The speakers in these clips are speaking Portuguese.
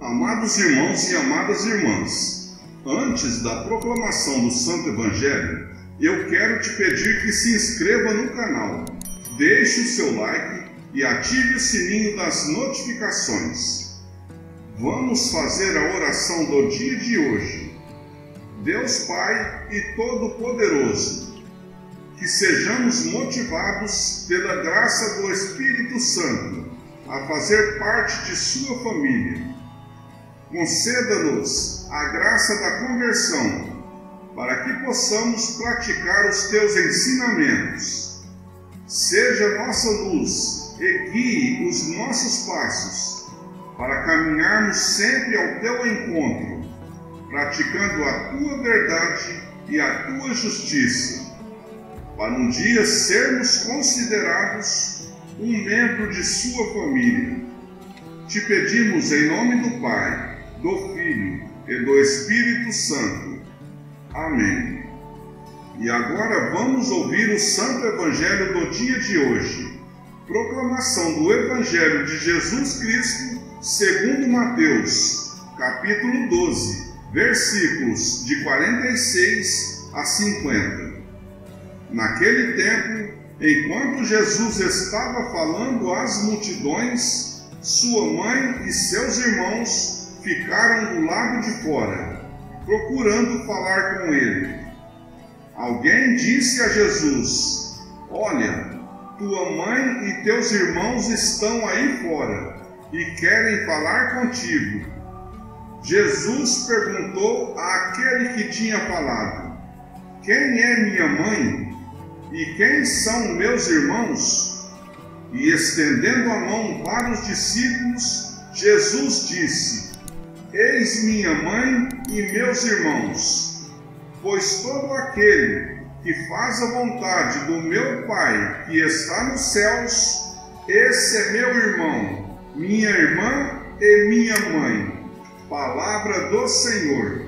Amados irmãos e amadas irmãs, antes da proclamação do Santo Evangelho, eu quero te pedir que se inscreva no canal, deixe o seu like e ative o sininho das notificações. Vamos fazer a oração do dia de hoje. Deus Pai e Todo-Poderoso, que sejamos motivados pela graça do Espírito Santo a fazer parte de Sua família conceda-nos a graça da conversão, para que possamos praticar os teus ensinamentos. Seja nossa luz e guie os nossos passos, para caminharmos sempre ao teu encontro, praticando a tua verdade e a tua justiça, para um dia sermos considerados um membro de sua família. Te pedimos em nome do Pai do Filho e do Espírito Santo. Amém. E agora vamos ouvir o Santo Evangelho do dia de hoje. Proclamação do Evangelho de Jesus Cristo, segundo Mateus, capítulo 12, versículos de 46 a 50. Naquele tempo, enquanto Jesus estava falando às multidões, sua mãe e seus irmãos ficaram do lado de fora, procurando falar com ele. Alguém disse a Jesus: Olha, tua mãe e teus irmãos estão aí fora e querem falar contigo. Jesus perguntou àquele que tinha falado: Quem é minha mãe e quem são meus irmãos? E estendendo a mão para os discípulos, Jesus disse: Eis minha mãe e meus irmãos, pois todo aquele que faz a vontade do meu Pai que está nos céus, esse é meu irmão, minha irmã e minha mãe. Palavra do Senhor.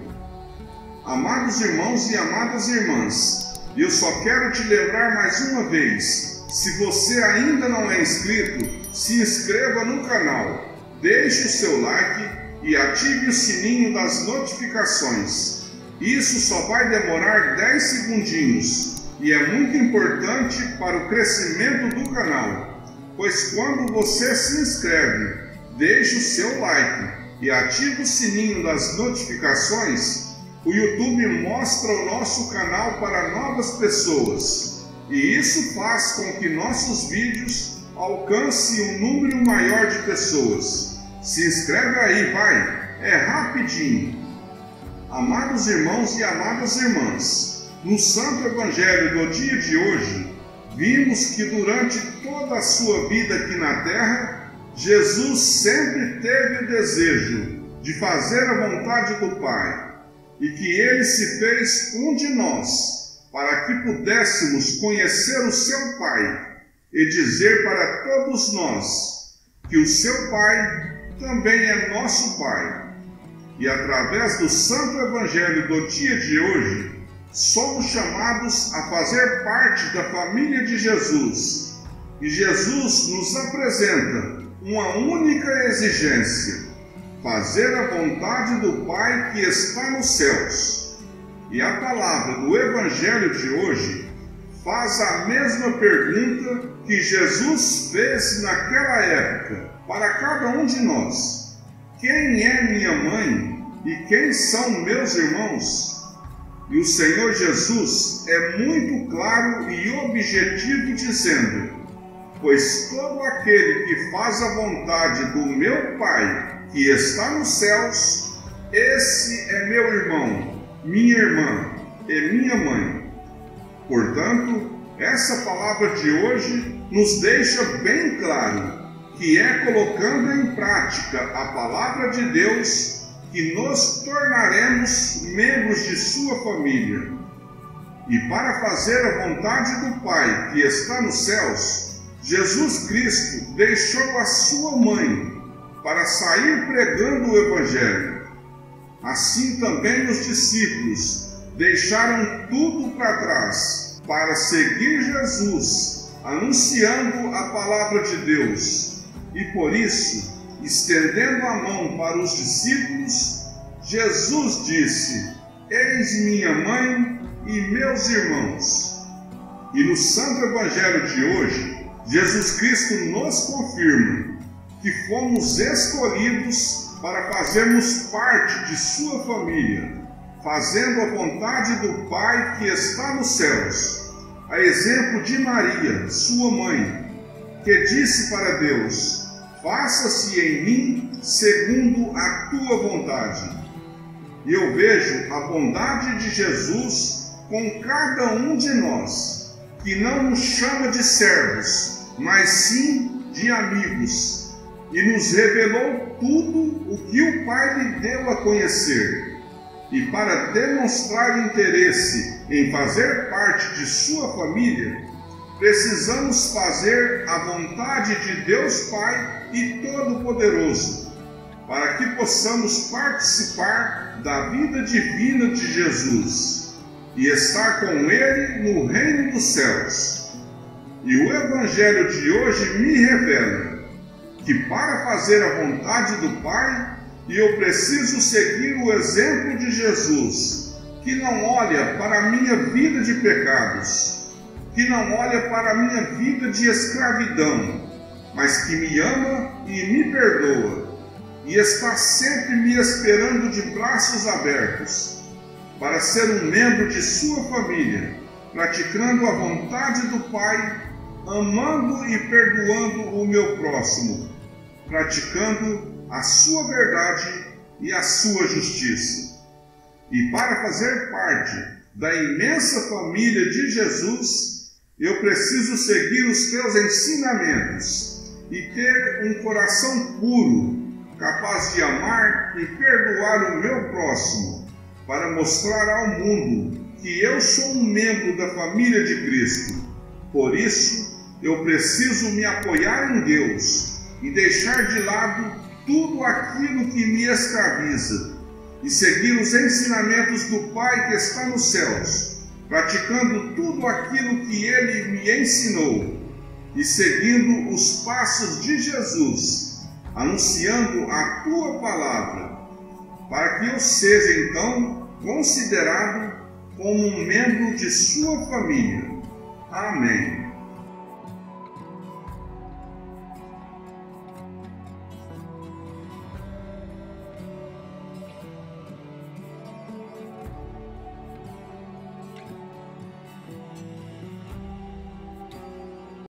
Amados irmãos e amadas irmãs, eu só quero te lembrar mais uma vez: se você ainda não é inscrito, se inscreva no canal, deixe o seu like e ative o sininho das notificações. Isso só vai demorar 10 segundinhos e é muito importante para o crescimento do canal, pois quando você se inscreve, deixe o seu like e ative o sininho das notificações, o YouTube mostra o nosso canal para novas pessoas e isso faz com que nossos vídeos alcancem um número maior de pessoas. Se inscreve aí, vai, é rapidinho. Amados irmãos e amadas irmãs, no Santo Evangelho do dia de hoje, vimos que durante toda a sua vida aqui na terra, Jesus sempre teve o desejo de fazer a vontade do Pai e que ele se fez um de nós para que pudéssemos conhecer o seu Pai e dizer para todos nós que o seu Pai também é nosso Pai. E através do Santo Evangelho do dia de hoje, somos chamados a fazer parte da família de Jesus. E Jesus nos apresenta uma única exigência: fazer a vontade do Pai que está nos céus. E a palavra do Evangelho de hoje faz a mesma pergunta que Jesus fez naquela época para cada um de nós: Quem é minha mãe e quem são meus irmãos? E o Senhor Jesus é muito claro e objetivo, dizendo: Pois todo aquele que faz a vontade do meu Pai que está nos céus, esse é meu irmão, minha irmã e minha mãe. Portanto, essa palavra de hoje nos deixa bem claro que é colocando em prática a palavra de Deus que nos tornaremos membros de sua família. E para fazer a vontade do Pai que está nos céus, Jesus Cristo deixou a sua mãe para sair pregando o Evangelho. Assim também os discípulos deixaram tudo para trás para seguir Jesus, anunciando a palavra de Deus. E por isso, estendendo a mão para os discípulos, Jesus disse: Eis minha mãe e meus irmãos. E no Santo Evangelho de hoje, Jesus Cristo nos confirma que fomos escolhidos para fazermos parte de Sua família, fazendo a vontade do Pai que está nos céus, a exemplo de Maria, sua mãe, que disse para Deus: Faça-se em mim segundo a tua vontade. E eu vejo a bondade de Jesus com cada um de nós, que não nos chama de servos, mas sim de amigos, e nos revelou tudo o que o Pai lhe deu a conhecer. E para demonstrar interesse em fazer parte de sua família, precisamos fazer a vontade de Deus Pai e Todo-Poderoso, para que possamos participar da vida divina de Jesus e estar com Ele no reino dos céus. E o Evangelho de hoje me revela que para fazer a vontade do Pai, eu preciso seguir o exemplo de Jesus, que não olha para a minha vida de pecados, que não olha para a minha vida de escravidão, mas que me ama e me perdoa, e está sempre me esperando de braços abertos, para ser um membro de sua família, praticando a vontade do Pai, amando e perdoando o meu próximo, praticando a sua verdade e a sua justiça. E para fazer parte da imensa família de Jesus, eu preciso seguir os teus ensinamentos e ter um coração puro, capaz de amar e perdoar o meu próximo, para mostrar ao mundo que eu sou um membro da família de Cristo. Por isso, eu preciso me apoiar em Deus e deixar de lado tudo aquilo que me escraviza e seguir os ensinamentos do Pai que está nos céus praticando tudo aquilo que ele me ensinou e seguindo os passos de Jesus, anunciando a tua palavra, para que eu seja então considerado como um membro de sua família. Amém.